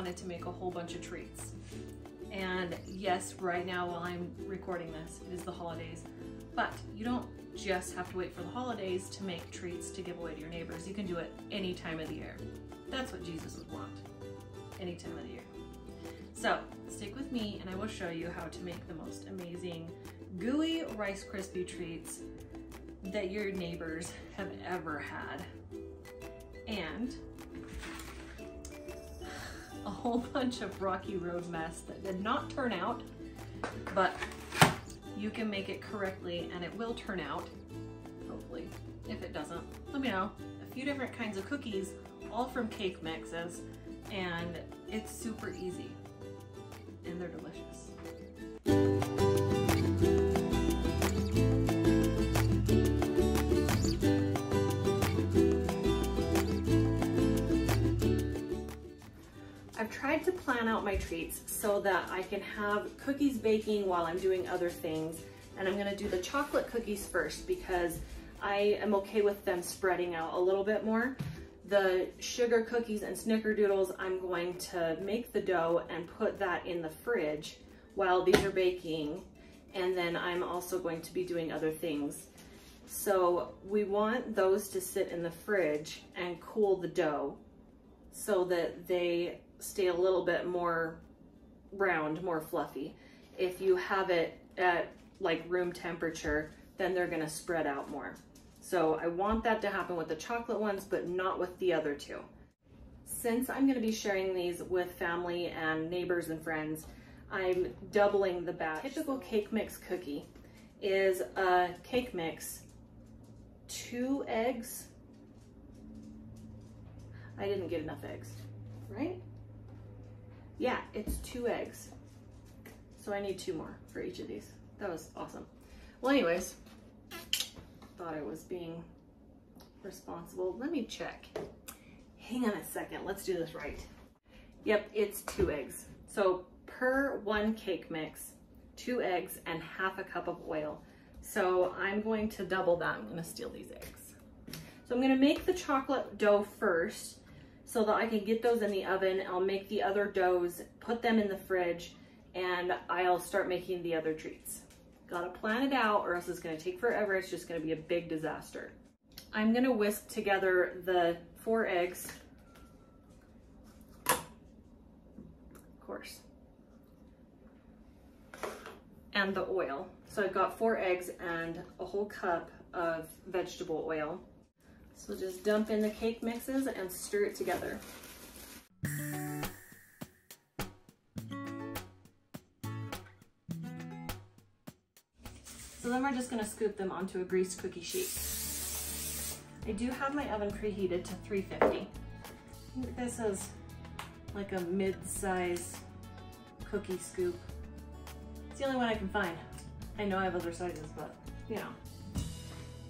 wanted to make a whole bunch of treats. And yes, right now while I'm recording this, it is the holidays, but you don't just have to wait for the holidays to make treats to give away to your neighbors. You can do it any time of the year. That's what Jesus would want, any time of the year. So stick with me and I will show you how to make the most amazing gooey Rice Krispie treats that your neighbors have ever had. And a whole bunch of rocky road mess that did not turn out, but you can make it correctly and it will turn out, hopefully. If it doesn't, let me know. A few different kinds of cookies, all from cake mixes, and it's super easy and they're delicious. I've tried to plan out my treats so that I can have cookies baking while I'm doing other things. And I'm gonna do the chocolate cookies first because I am okay with them spreading out a little bit more. The sugar cookies and snickerdoodles, I'm going to make the dough and put that in the fridge while these are baking. And then I'm also going to be doing other things. So we want those to sit in the fridge and cool the dough so that they stay a little bit more round, more fluffy. If you have it at like room temperature, then they're gonna spread out more. So I want that to happen with the chocolate ones, but not with the other two. Since I'm gonna be sharing these with family and neighbors and friends, I'm doubling the batch. Typical cake mix cookie is a cake mix, two eggs. I didn't get enough eggs, right? Yeah, it's two eggs. So I need two more for each of these. That was awesome. Well, anyways, thought I was being responsible. Let me check. Hang on a second. Let's do this right. Yep, it's two eggs. So per one cake mix, two eggs and half a cup of oil. So I'm going to double that. I'm going to steal these eggs. So I'm going to make the chocolate dough first so that I can get those in the oven. I'll make the other doughs, put them in the fridge, and I'll start making the other treats. Gotta plan it out or else it's gonna take forever. It's just gonna be a big disaster. I'm gonna whisk together the four eggs. Of course. And the oil. So I've got four eggs and a whole cup of vegetable oil. So just dump in the cake mixes and stir it together. So then we're just gonna scoop them onto a greased cookie sheet. I do have my oven preheated to 350. This is like a mid-size cookie scoop. It's the only one I can find. I know I have other sizes, but you know.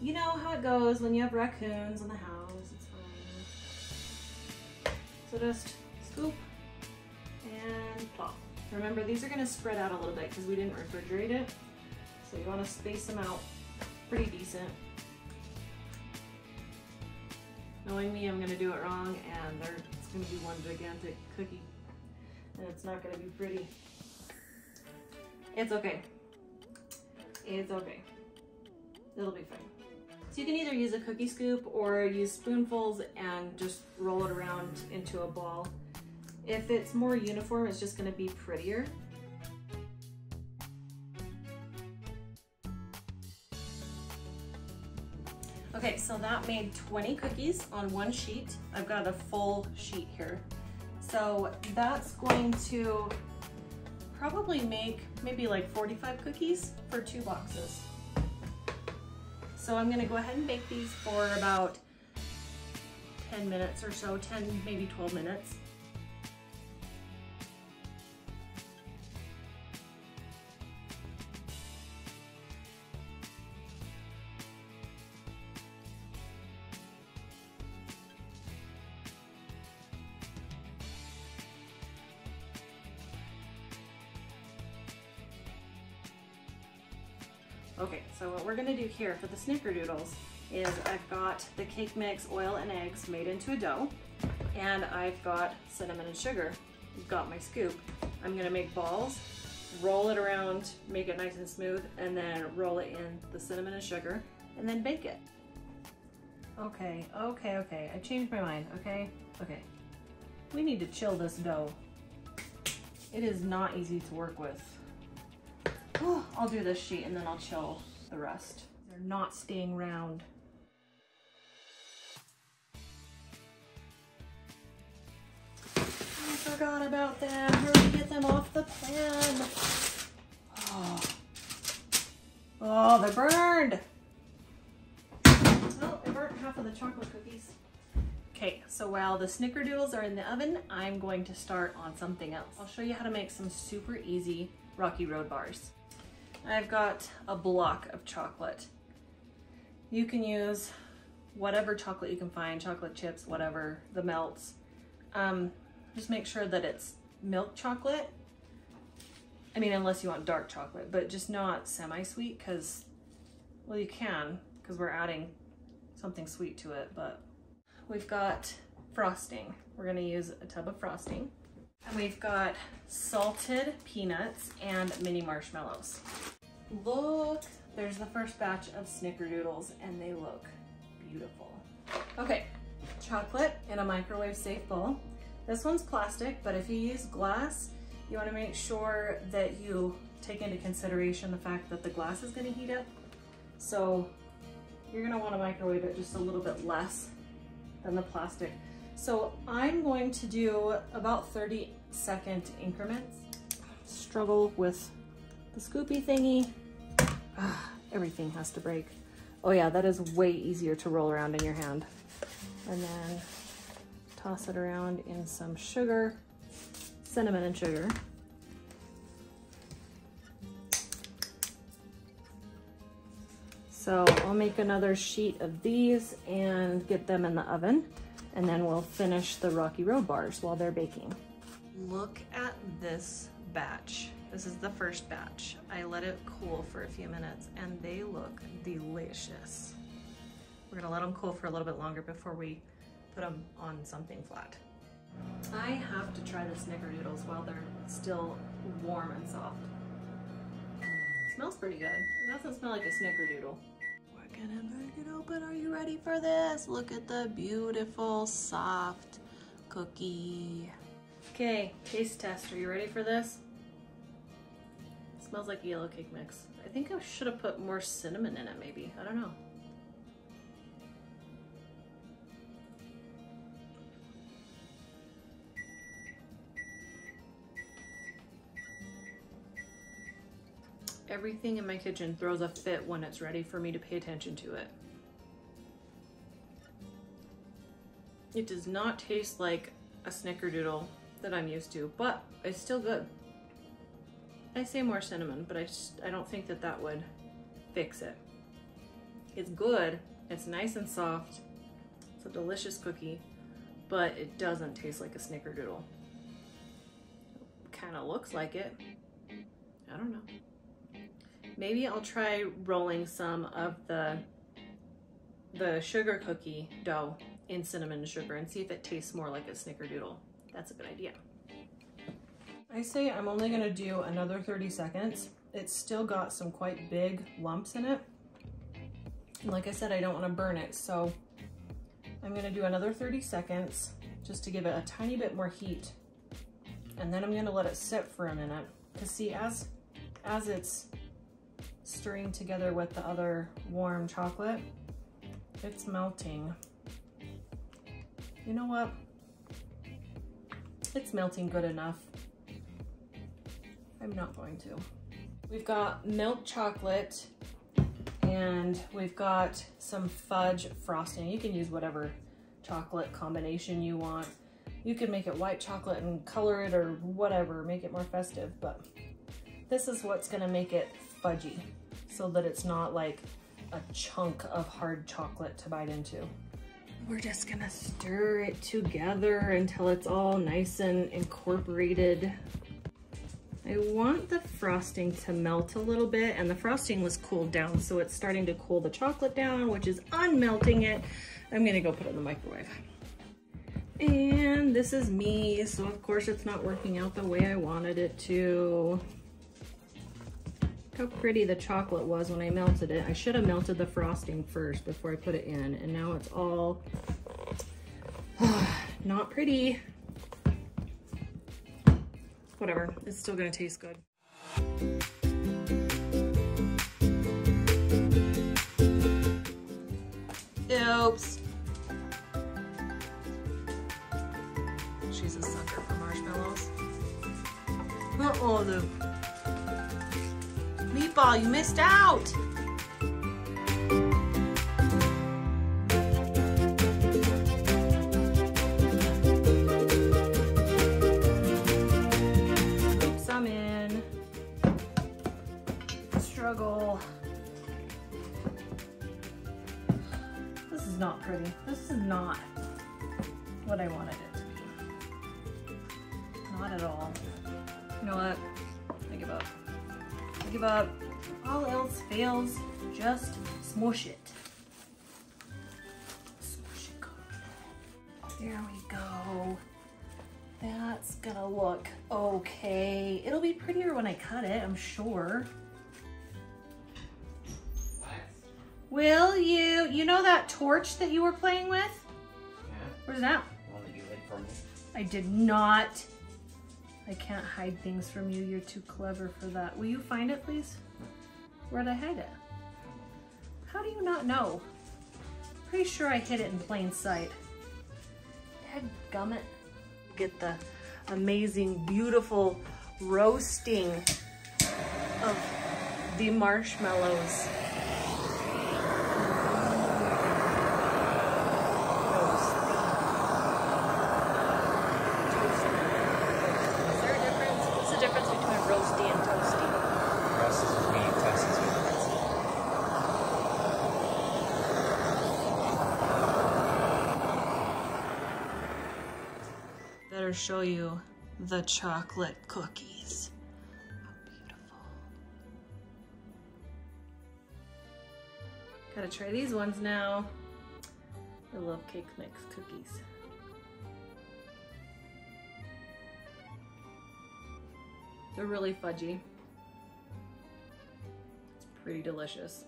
You know how it goes when you have raccoons in the house, it's fine. So just scoop and plop. Remember, these are gonna spread out a little bit because we didn't refrigerate it. So you wanna space them out pretty decent. Knowing me, I'm gonna do it wrong and there, it's gonna be one gigantic cookie and it's not gonna be pretty. It's okay. It's okay. It'll be fine. So you can either use a cookie scoop or use spoonfuls and just roll it around into a ball. If it's more uniform, it's just gonna be prettier. Okay, so that made 20 cookies on one sheet. I've got a full sheet here. So that's going to probably make maybe like 45 cookies for two boxes. So I'm gonna go ahead and bake these for about 10 minutes or so, 10, maybe 12 minutes. Here for the snickerdoodles is I've got the cake mix, oil and eggs made into a dough, and I've got cinnamon and sugar got my scoop. I'm gonna make balls, roll it around, make it nice and smooth, and then roll it in the cinnamon and sugar, and then bake it. Okay, okay, okay. I changed my mind, okay? Okay. We need to chill this dough. It is not easy to work with. Oh, I'll do this sheet and then I'll chill the rest. They're not staying round. I forgot about them. Hurry, get them off the pan. Oh, oh they're burned. Oh, I burnt half of the chocolate cookies. Okay, so while the snickerdoodles are in the oven, I'm going to start on something else. I'll show you how to make some super easy Rocky Road bars. I've got a block of chocolate. You can use whatever chocolate you can find, chocolate chips, whatever, the melts. Um, just make sure that it's milk chocolate. I mean, unless you want dark chocolate, but just not semi-sweet because, well, you can because we're adding something sweet to it, but we've got frosting. We're gonna use a tub of frosting. And we've got salted peanuts and mini marshmallows. Look, there's the first batch of snickerdoodles and they look beautiful. Okay, chocolate in a microwave safe bowl. This one's plastic, but if you use glass, you wanna make sure that you take into consideration the fact that the glass is gonna heat up. So you're gonna wanna microwave it just a little bit less than the plastic. So I'm going to do about 30 second increments. Struggle with the scoopy thingy. Ah, everything has to break. Oh yeah, that is way easier to roll around in your hand. And then toss it around in some sugar, cinnamon and sugar. So I'll make another sheet of these and get them in the oven and then we'll finish the Rocky Road bars while they're baking. Look at this batch. This is the first batch. I let it cool for a few minutes and they look delicious. We're gonna let them cool for a little bit longer before we put them on something flat. I have to try the snickerdoodles while they're still warm and soft. It smells pretty good. It doesn't smell like a snickerdoodle We're gonna break it open. Are you ready for this? Look at the beautiful soft cookie. Okay, taste test. Are you ready for this? Smells like yellow cake mix. I think I should have put more cinnamon in it maybe. I don't know. Everything in my kitchen throws a fit when it's ready for me to pay attention to it. It does not taste like a snickerdoodle that I'm used to, but it's still good. I say more cinnamon, but I, just, I don't think that that would fix it. It's good, it's nice and soft, it's a delicious cookie, but it doesn't taste like a snickerdoodle. Kind of looks like it. I don't know. Maybe I'll try rolling some of the, the sugar cookie dough in cinnamon sugar and see if it tastes more like a snickerdoodle. That's a good idea. I say I'm only gonna do another 30 seconds. It's still got some quite big lumps in it. And like I said, I don't wanna burn it, so I'm gonna do another 30 seconds just to give it a tiny bit more heat. And then I'm gonna let it sit for a minute. Cause see, as, as it's stirring together with the other warm chocolate, it's melting. You know what? It's melting good enough. I'm not going to. We've got milk chocolate and we've got some fudge frosting. You can use whatever chocolate combination you want. You can make it white chocolate and color it or whatever, make it more festive, but this is what's gonna make it fudgy so that it's not like a chunk of hard chocolate to bite into. We're just gonna stir it together until it's all nice and incorporated. I want the frosting to melt a little bit and the frosting was cooled down so it's starting to cool the chocolate down which is unmelting it. I'm gonna go put it in the microwave. And this is me, so of course it's not working out the way I wanted it to. Look how pretty the chocolate was when I melted it. I should have melted the frosting first before I put it in, and now it's all not pretty. Whatever, it's still gonna taste good. Oops. She's a sucker for marshmallows. Uh-oh, meatball, you missed out. I cut it, I'm sure. Will you, you know that torch that you were playing with? Yeah, Where's that? one that you hid from me. I did not. I can't hide things from you. You're too clever for that. Will you find it, please? Where'd I hide it? How do you not know? Pretty sure I hid it in plain sight. gummit. Get the amazing, beautiful roasting of the marshmallows. Is there a difference? What's Gotta try these ones now. I love cake mix cookies. They're really fudgy. It's pretty delicious.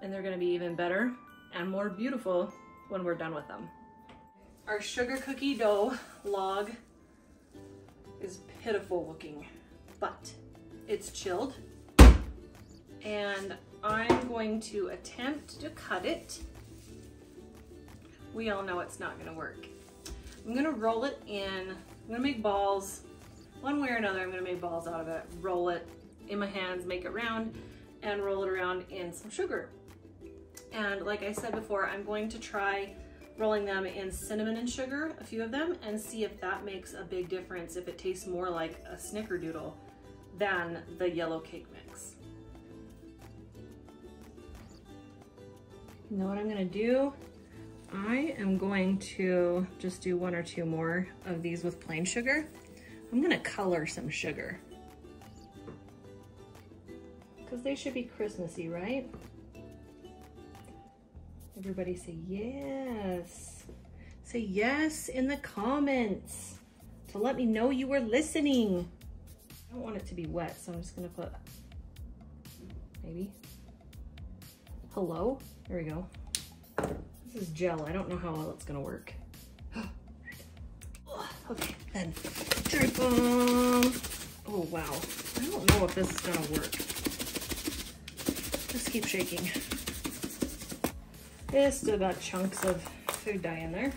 And they're gonna be even better and more beautiful when we're done with them. Our sugar cookie dough log is pitiful looking, but it's chilled. And I'm going to attempt to cut it. We all know it's not gonna work. I'm gonna roll it in, I'm gonna make balls. One way or another, I'm gonna make balls out of it, roll it in my hands, make it round, and roll it around in some sugar. And like I said before, I'm going to try rolling them in cinnamon and sugar, a few of them, and see if that makes a big difference, if it tastes more like a snickerdoodle than the yellow cake mix. You know what I'm gonna do? I am going to just do one or two more of these with plain sugar. I'm gonna color some sugar. Because they should be Christmassy, right? Everybody say yes. Say yes in the comments to let me know you were listening. I don't want it to be wet, so I'm just gonna put, maybe. Hello? There we go. This is gel. I don't know how well it's gonna work. okay, then. Oh wow. I don't know if this is gonna work. Just keep shaking. It's still got chunks of food dye in there.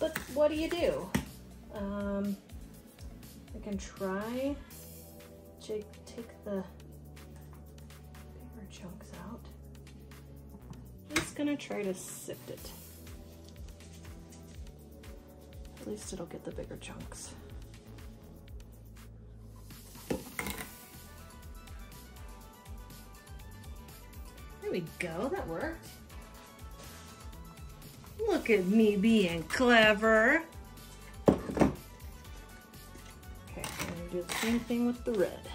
But what do you do? Um, I can try to take the Just gonna try to sift it. At least it'll get the bigger chunks. There we go, that worked. Look at me being clever. Okay, I'm gonna do the same thing with the red.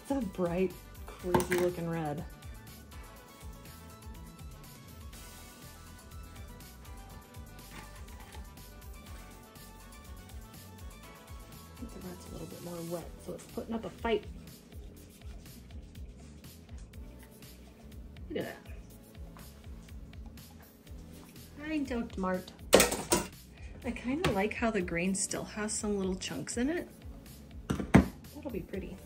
It's a bright, crazy looking red. the red's a little bit more wet, so it's putting up a fight. Look at that. I don't mart. I kind of like how the grain still has some little chunks in it. That'll be pretty.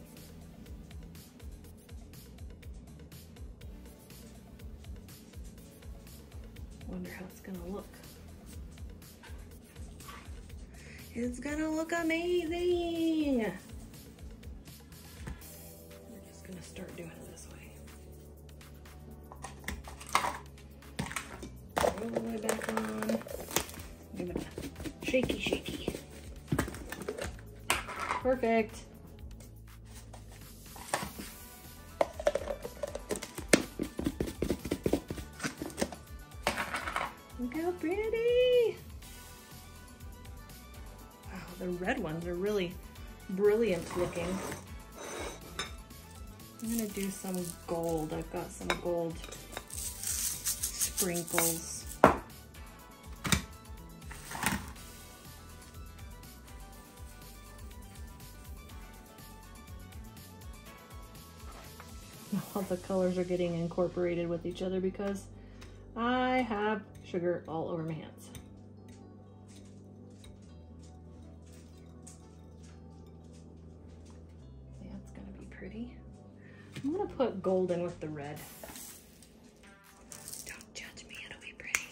It's gonna look amazing. We're just gonna start doing it this way. All the way back on. Give it a shaky, shaky. Perfect. Are really brilliant looking. I'm gonna do some gold. I've got some gold sprinkles. All the colors are getting incorporated with each other because I have sugar all over my hands. I'm gonna put gold in with the red. Don't judge me, it'll be pretty.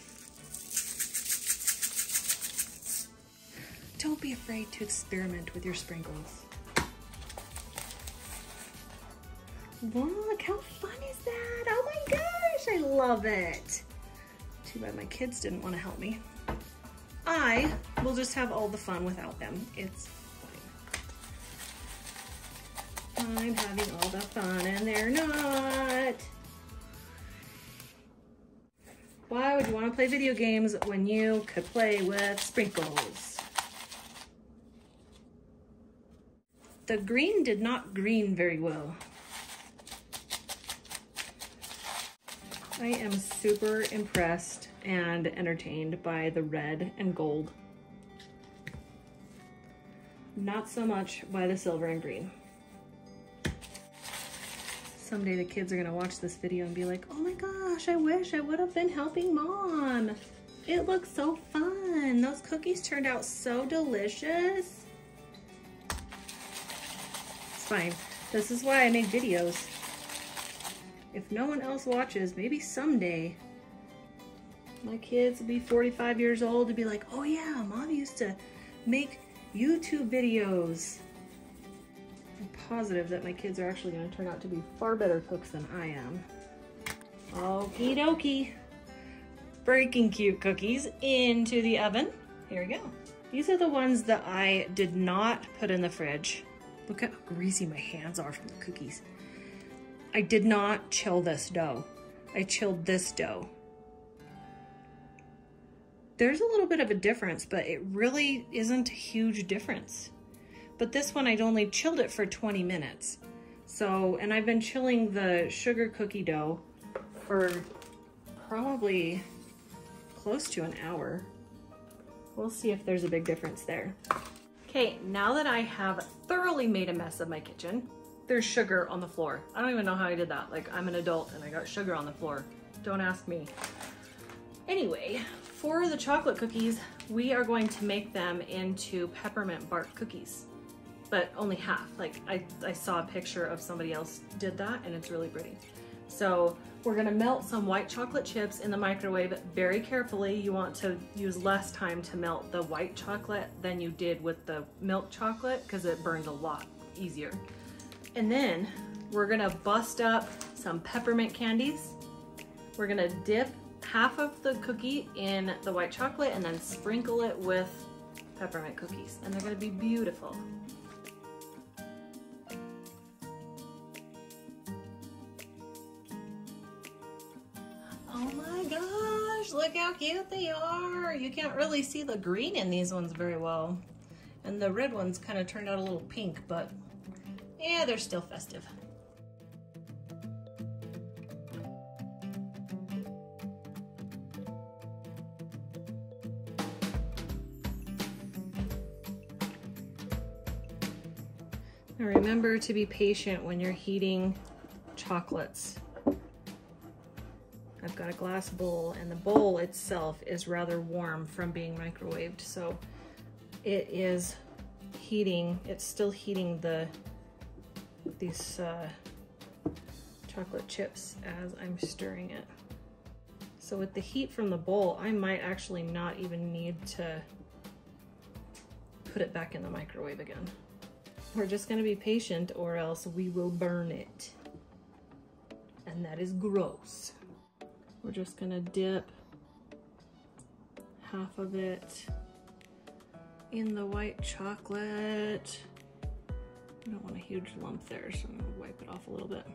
Don't be afraid to experiment with your sprinkles. Look, how fun is that? Oh my gosh, I love it. Too bad my kids didn't want to help me. I will just have all the fun without them. It's I'm having all the fun and they're not. Why would you want to play video games when you could play with sprinkles? The green did not green very well. I am super impressed and entertained by the red and gold. Not so much by the silver and green. Someday the kids are gonna watch this video and be like, oh my gosh, I wish I would have been helping mom. It looks so fun. Those cookies turned out so delicious. It's fine. This is why I make videos if no one else watches, maybe someday my kids will be 45 years old to be like, oh yeah, mom used to make YouTube videos. Positive that my kids are actually gonna turn out to be far better cooks than I am. Okie dokie. Breaking cute cookies into the oven. Here we go. These are the ones that I did not put in the fridge. Look at how greasy my hands are from the cookies. I did not chill this dough. I chilled this dough. There's a little bit of a difference, but it really isn't a huge difference. But this one, I'd only chilled it for 20 minutes. So, and I've been chilling the sugar cookie dough for probably close to an hour. We'll see if there's a big difference there. Okay, now that I have thoroughly made a mess of my kitchen, there's sugar on the floor. I don't even know how I did that. Like, I'm an adult and I got sugar on the floor. Don't ask me. Anyway, for the chocolate cookies, we are going to make them into peppermint bark cookies, but only half. Like, I, I saw a picture of somebody else did that and it's really pretty. So we're gonna melt some white chocolate chips in the microwave very carefully. You want to use less time to melt the white chocolate than you did with the milk chocolate because it burns a lot easier. And then we're gonna bust up some peppermint candies. We're gonna dip half of the cookie in the white chocolate and then sprinkle it with peppermint cookies. And they're gonna be beautiful. Oh my gosh, look how cute they are. You can't really see the green in these ones very well. And the red ones kind of turned out a little pink, but yeah, they're still festive. Remember to be patient when you're heating chocolates. I've got a glass bowl and the bowl itself is rather warm from being microwaved. So it is heating, it's still heating the these uh, chocolate chips as I'm stirring it. So with the heat from the bowl, I might actually not even need to put it back in the microwave again. We're just gonna be patient or else we will burn it. And that is gross. We're just gonna dip half of it in the white chocolate. I don't want a huge lump there, so I'm gonna wipe it off a little bit.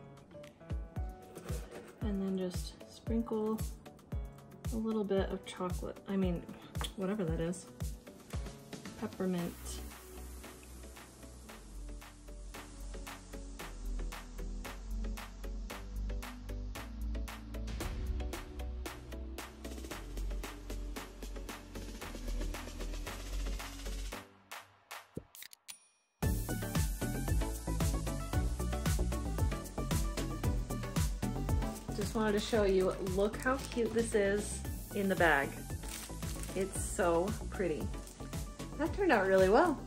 And then just sprinkle a little bit of chocolate. I mean, whatever that is. Peppermint. To show you, look how cute this is in the bag. It's so pretty. That turned out really well.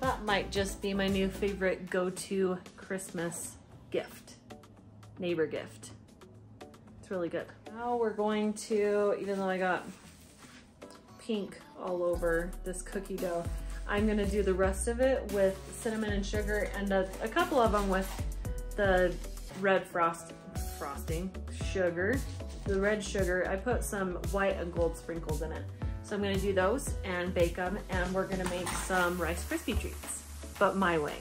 That might just be my new favorite go-to Christmas gift, neighbor gift. It's really good. Now we're going to, even though I got pink all over this cookie dough, I'm gonna do the rest of it with cinnamon and sugar and a, a couple of them with the red frost frosting, sugar, the red sugar. I put some white and gold sprinkles in it. So I'm gonna do those and bake them and we're gonna make some Rice Krispie treats, but my way.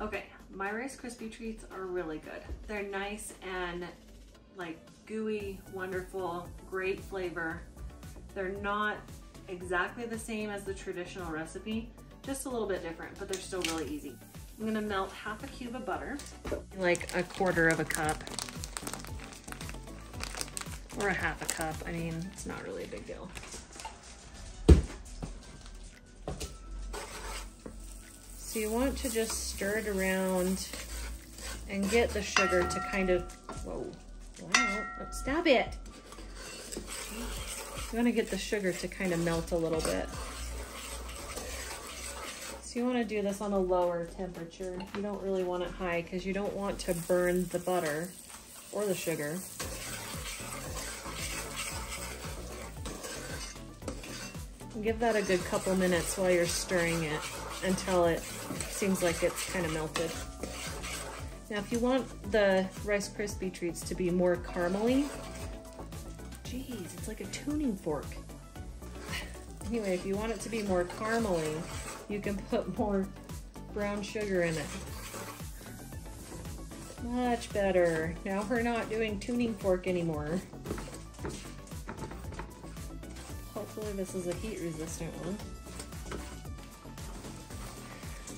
Okay, my Rice Krispie treats are really good. They're nice and like gooey, wonderful, great flavor. They're not exactly the same as the traditional recipe, just a little bit different, but they're still really easy. I'm gonna melt half a cube of butter, like a quarter of a cup, or a half a cup. I mean, it's not really a big deal. So you want to just stir it around and get the sugar to kind of, whoa, wow, stop it. You want to get the sugar to kind of melt a little bit. So you want to do this on a lower temperature. You don't really want it high because you don't want to burn the butter or the sugar. Give that a good couple minutes while you're stirring it until it seems like it's kind of melted. Now if you want the Rice Krispie treats to be more caramely, geez, it's like a tuning fork. Anyway, if you want it to be more caramely, you can put more brown sugar in it. Much better. Now we're not doing tuning fork anymore. Hopefully this is a heat resistant one.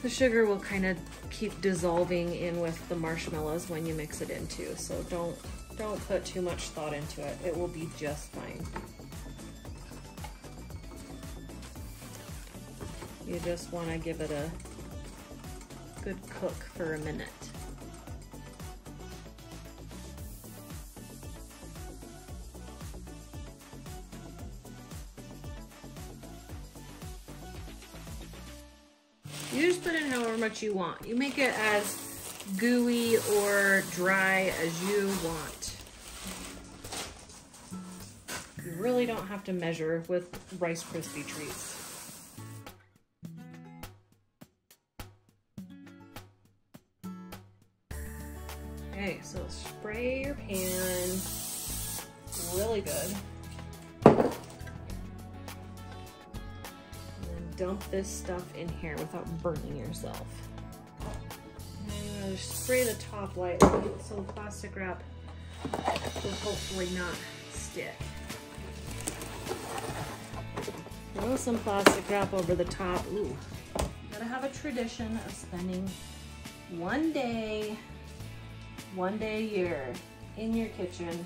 The sugar will kind of keep dissolving in with the marshmallows when you mix it in too, so don't, don't put too much thought into it. It will be just fine. You just want to give it a good cook for a minute. You just put in however much you want. You make it as gooey or dry as you want. Really don't have to measure with Rice Krispie treats. Okay, so spray your pan really good. And then dump this stuff in here without burning yourself. And spray the top lightly so the plastic wrap will hopefully not stick. Throw some plastic wrap over the top. Ooh, gotta have a tradition of spending one day one day a year in your kitchen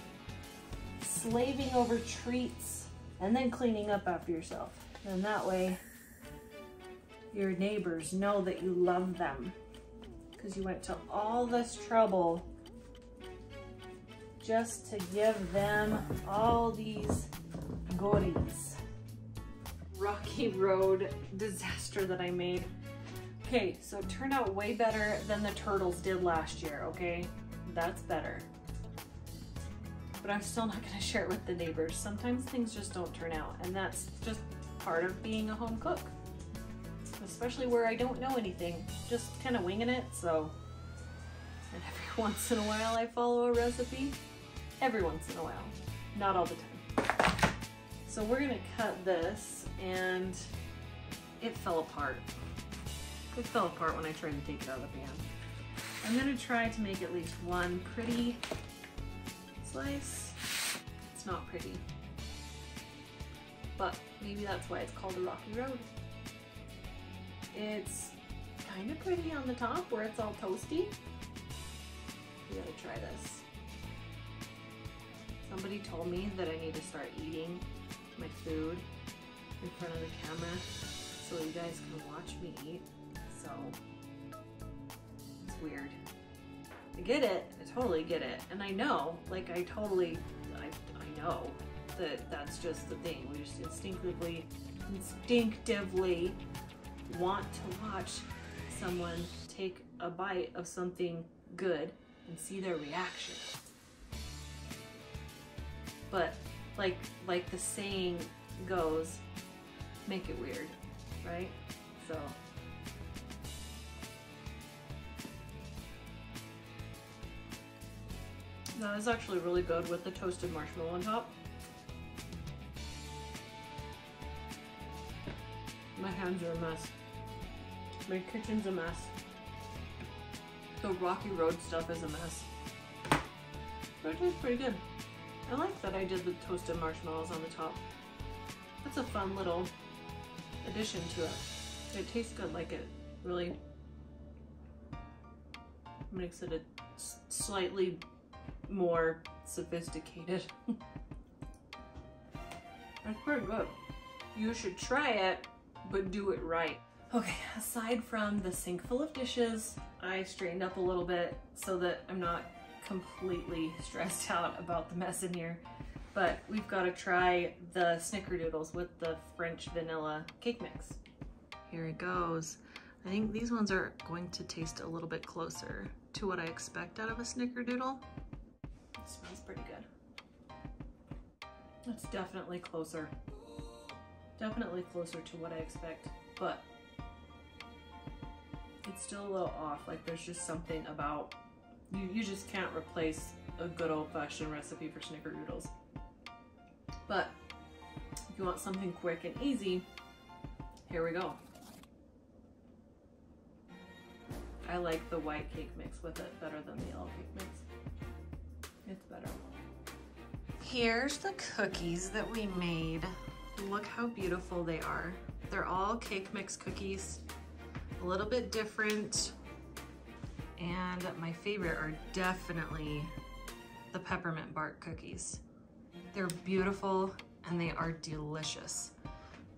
slaving over treats and then cleaning up after yourself. And that way, your neighbors know that you love them because you went to all this trouble just to give them all these goodies. Rocky Road disaster that I made. Okay, so it turned out way better than the turtles did last year, okay? That's better. But I'm still not gonna share it with the neighbors. Sometimes things just don't turn out, and that's just part of being a home cook. Especially where I don't know anything, just kind of winging it, so. And every once in a while I follow a recipe. Every once in a while, not all the time. So we're gonna cut this, and it fell apart. It fell apart when I tried to take it out of the pan. I'm gonna try to make at least one pretty slice. It's not pretty, but maybe that's why it's called a rocky road. It's kind of pretty on the top where it's all toasty. We gotta try this. Somebody told me that I need to start eating my food in front of the camera so you guys can watch me eat. So it's weird. I get it. I totally get it. And I know, like I totally, I, I know that that's just the thing. We just instinctively, instinctively want to watch someone take a bite of something good and see their reaction. But like like the saying goes, make it weird, right? So That is actually really good with the toasted marshmallow on top. My hands are a mess. My kitchen's a mess. The Rocky Road stuff is a mess. But it tastes pretty good. I like that I did the toasted marshmallows on the top. That's a fun little addition to it. It tastes good like it really makes it a slightly more sophisticated. That's pretty good. You should try it, but do it right. Okay, aside from the sink full of dishes, I straightened up a little bit so that I'm not completely stressed out about the mess in here. But we've got to try the snickerdoodles with the French vanilla cake mix. Here it goes. I think these ones are going to taste a little bit closer to what I expect out of a snickerdoodle. It smells pretty good. It's definitely closer. Definitely closer to what I expect, but it's still a little off. Like there's just something about, you, you just can't replace a good old fashioned recipe for snickerdoodles. But if you want something quick and easy, here we go. I like the white cake mix with it better than the yellow cake mix. It's better. Here's the cookies that we made. Look how beautiful they are. They're all cake mix cookies, a little bit different. And my favorite are definitely the peppermint bark cookies. They're beautiful and they are delicious.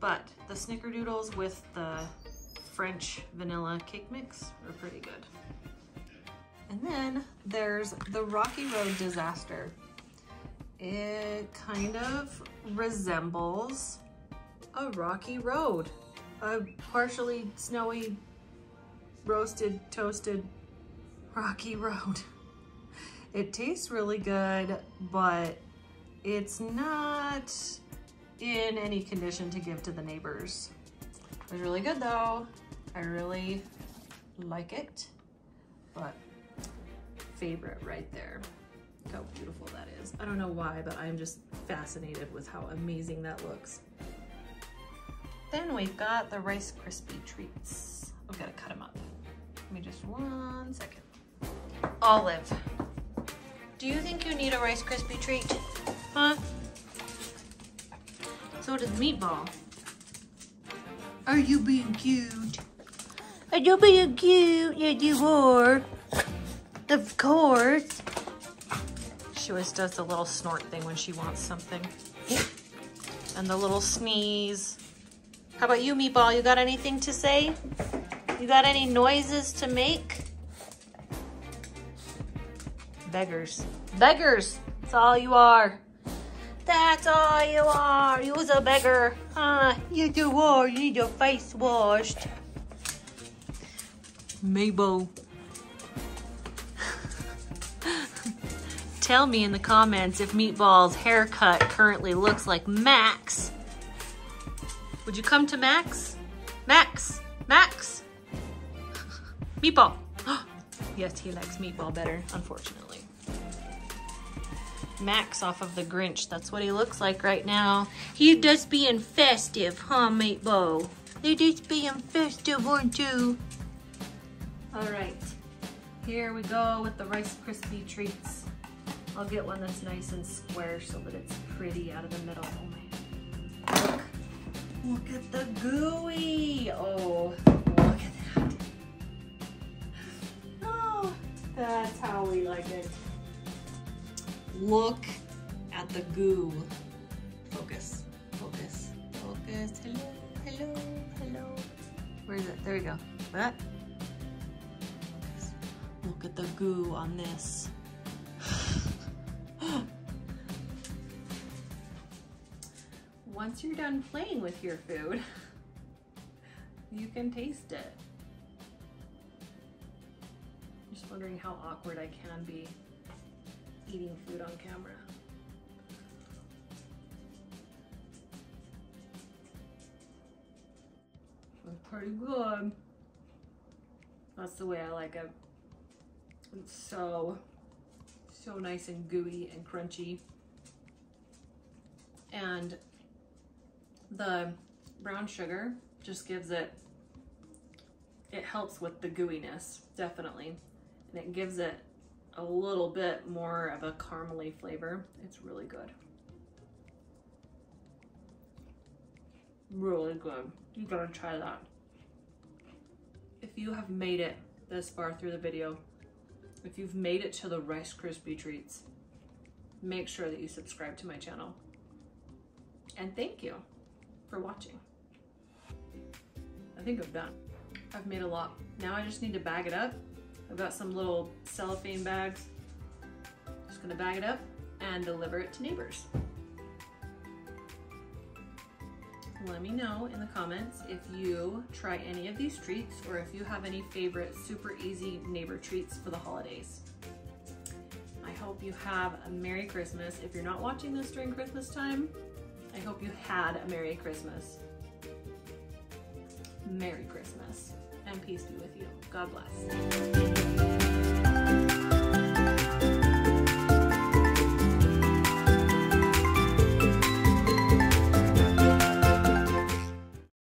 But the snickerdoodles with the French vanilla cake mix are pretty good. And then there's the Rocky Road disaster. It kind of resembles a rocky road, a partially snowy, roasted, toasted, rocky road. It tastes really good, but it's not in any condition to give to the neighbors. It was really good though. I really like it, but favorite right there. Look how beautiful that is. I don't know why, but I'm just fascinated with how amazing that looks. Then we've got the Rice Krispie treats. I've got to cut them up. Give me just one second. Olive, do you think you need a Rice Krispie treat? Huh? So does Meatball. Are you being cute? Are you being cute? Yeah, you are. Of course. She always does the little snort thing when she wants something. And the little sneeze. How about you, Meatball? You got anything to say? You got any noises to make? Beggars. Beggars! That's all you are. That's all you are. You was a beggar. Huh? You do are. You need your face washed. Mabel. Tell me in the comments if Meatball's haircut currently looks like Max. Would you come to Max? Max! Max! Meatball! yes, he likes Meatball better, unfortunately. Max off of the Grinch. That's what he looks like right now. He just being festive, huh, Meatball? They just being festive, aren't you? All right, here we go with the Rice Krispie treats. I'll get one that's nice and square so that it's pretty out of the middle. Oh look, look at the gooey. Oh, look at that. Oh, that's how we like it. Look at the goo. Focus, focus, focus. Hello, hello, hello. Where is it? There we go. What? Look at the goo on this. Once you're done playing with your food, you can taste it. I'm Just wondering how awkward I can be eating food on camera. It's pretty good. That's the way I like it. It's so, so nice and gooey and crunchy. And the brown sugar just gives it, it helps with the gooiness, definitely. And it gives it a little bit more of a caramely flavor. It's really good. Really good. You gotta try that. If you have made it this far through the video, if you've made it to the Rice Krispie treats, make sure that you subscribe to my channel. And thank you for watching. I think I'm done. I've made a lot. Now I just need to bag it up. I've got some little cellophane bags. Just gonna bag it up and deliver it to neighbors. Let me know in the comments if you try any of these treats or if you have any favorite super easy neighbor treats for the holidays. I hope you have a Merry Christmas. If you're not watching this during Christmas time, I hope you had a Merry Christmas. Merry Christmas and peace be with you. God bless.